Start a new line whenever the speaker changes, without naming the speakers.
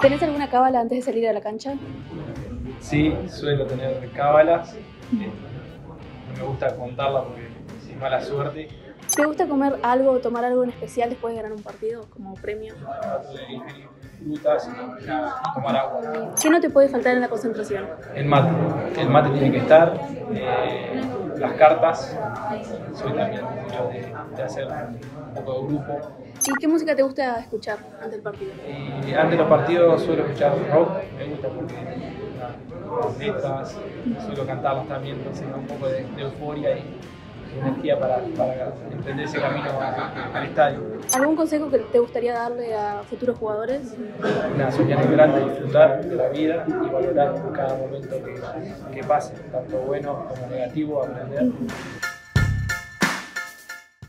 ¿Tenés alguna cábala antes de salir a la cancha?
Sí, suelo tener cábalas. Eh, no me gusta contarla porque es mala suerte.
¿Te gusta comer algo o tomar algo en especial después de ganar un partido como premio?
Frutas tomar agua.
¿Qué no te puede faltar en la concentración?
El mate. El mate tiene que estar. eh, las cartas. Soy también mucho de, de hacer un poco de grupo.
¿Y qué música te gusta escuchar antes del partido?
Y antes de los partidos suelo escuchar rock, me gusta porque las letras, suelo cantarlas también, entonces da un poco de, de euforia y energía para, para emprender ese camino al estadio.
¿Algún consejo que te gustaría darle a futuros jugadores?
Nada, soñar en grande, disfrutar de la vida y valorar cada momento que, que pase, tanto bueno como negativo, aprender.